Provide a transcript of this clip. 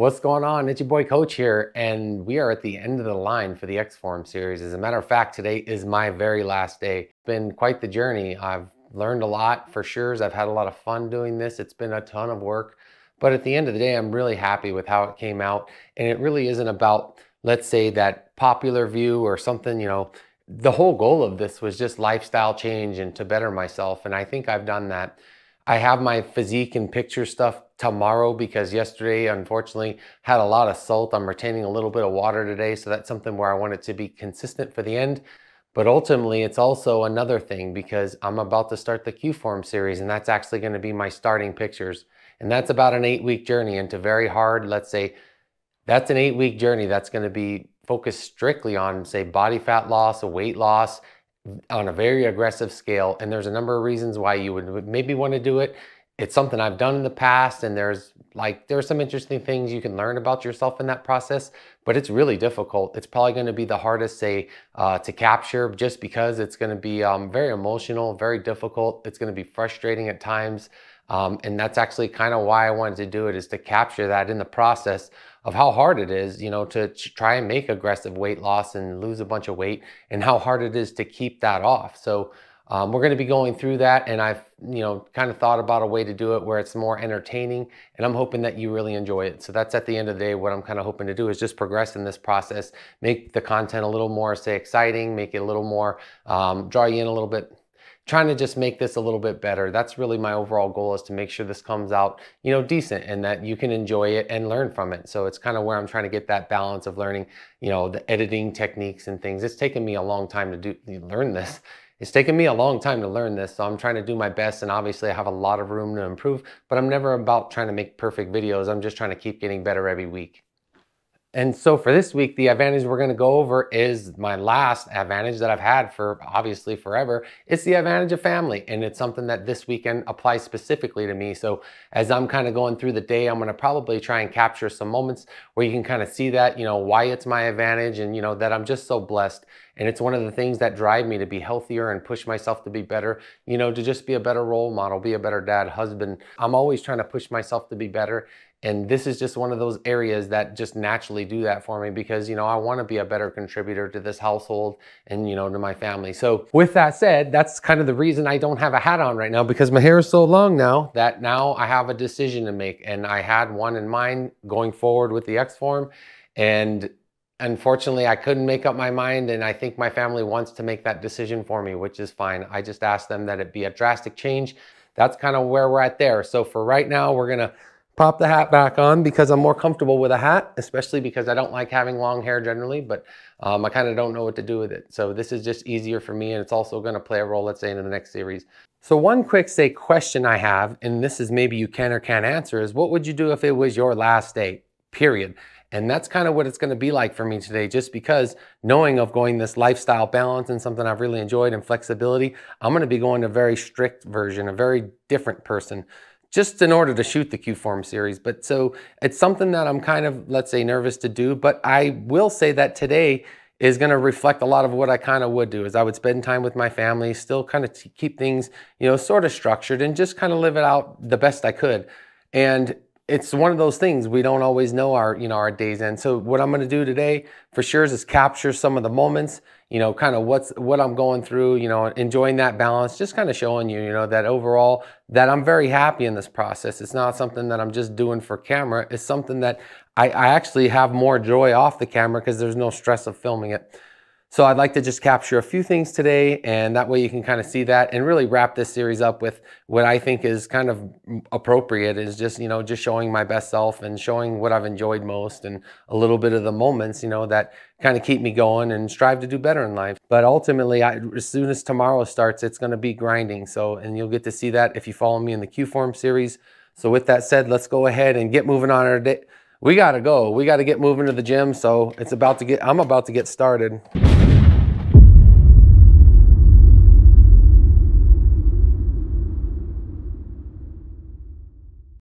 What's going on? It's your boy Coach here, and we are at the end of the line for the X-Form series. As a matter of fact, today is my very last day. Been quite the journey. I've learned a lot for sure. I've had a lot of fun doing this. It's been a ton of work, but at the end of the day, I'm really happy with how it came out. And it really isn't about, let's say, that popular view or something, you know, the whole goal of this was just lifestyle change and to better myself. And I think I've done that. I have my physique and picture stuff tomorrow because yesterday, unfortunately, had a lot of salt. I'm retaining a little bit of water today. So that's something where I want it to be consistent for the end. But ultimately, it's also another thing because I'm about to start the Q-Form series and that's actually going to be my starting pictures. And that's about an eight week journey into very hard, let's say, that's an eight week journey that's going to be focused strictly on, say, body fat loss, weight loss, on a very aggressive scale. And there's a number of reasons why you would maybe want to do it. It's something I've done in the past and there's like, there's some interesting things you can learn about yourself in that process, but it's really difficult. It's probably going to be the hardest, say, uh, to capture just because it's going to be um, very emotional, very difficult. It's going to be frustrating at times. Um, and that's actually kind of why I wanted to do it is to capture that in the process of how hard it is, you know, to try and make aggressive weight loss and lose a bunch of weight and how hard it is to keep that off. So um, we're going to be going through that and I've, you know, kind of thought about a way to do it where it's more entertaining and I'm hoping that you really enjoy it. So that's at the end of the day, what I'm kind of hoping to do is just progress in this process, make the content a little more, say, exciting, make it a little more, um, draw you in a little bit trying to just make this a little bit better. That's really my overall goal is to make sure this comes out, you know, decent and that you can enjoy it and learn from it. So it's kind of where I'm trying to get that balance of learning, you know, the editing techniques and things. It's taken me a long time to do learn this. It's taken me a long time to learn this, so I'm trying to do my best and obviously I have a lot of room to improve, but I'm never about trying to make perfect videos. I'm just trying to keep getting better every week. And so for this week, the advantage we're going to go over is my last advantage that I've had for obviously forever. It's the advantage of family. And it's something that this weekend applies specifically to me. So as I'm kind of going through the day, I'm going to probably try and capture some moments where you can kind of see that, you know, why it's my advantage and, you know, that I'm just so blessed. And it's one of the things that drive me to be healthier and push myself to be better, you know, to just be a better role model, be a better dad, husband. I'm always trying to push myself to be better. And this is just one of those areas that just naturally do that for me because, you know, I want to be a better contributor to this household and, you know, to my family. So with that said, that's kind of the reason I don't have a hat on right now because my hair is so long now that now I have a decision to make. And I had one in mind going forward with the X-Form. And unfortunately, I couldn't make up my mind. And I think my family wants to make that decision for me, which is fine. I just asked them that it be a drastic change. That's kind of where we're at there. So for right now, we're going to pop the hat back on because I'm more comfortable with a hat, especially because I don't like having long hair generally, but um, I kind of don't know what to do with it. So this is just easier for me and it's also gonna play a role, let's say, in the next series. So one quick, say, question I have, and this is maybe you can or can't answer, is what would you do if it was your last day, period? And that's kind of what it's going to be like for me today, just because knowing of going this lifestyle balance and something I've really enjoyed and flexibility, I'm going to be going a very strict version, a very different person just in order to shoot the Q-Form series. But so it's something that I'm kind of, let's say, nervous to do. But I will say that today is going to reflect a lot of what I kind of would do is I would spend time with my family, still kind of keep things, you know, sort of structured and just kind of live it out the best I could. And it's one of those things we don't always know our you know our days end. So what i'm going to do today for sure is, is capture some of the moments you know kind of what's what i'm going through you know enjoying that balance just kind of showing you you know that overall that i'm very happy in this process. It's not something that i'm just doing for camera. It's something that i, I actually have more joy off the camera because there's no stress of filming it so I'd like to just capture a few things today and that way you can kind of see that and really wrap this series up with what I think is kind of appropriate is just, you know, just showing my best self and showing what I've enjoyed most and a little bit of the moments, you know, that kind of keep me going and strive to do better in life. But ultimately, I, as soon as tomorrow starts, it's going to be grinding. So, and you'll get to see that if you follow me in the Q-Form series. So with that said, let's go ahead and get moving on our day. We got to go. We got to get moving to the gym. So it's about to get, I'm about to get started.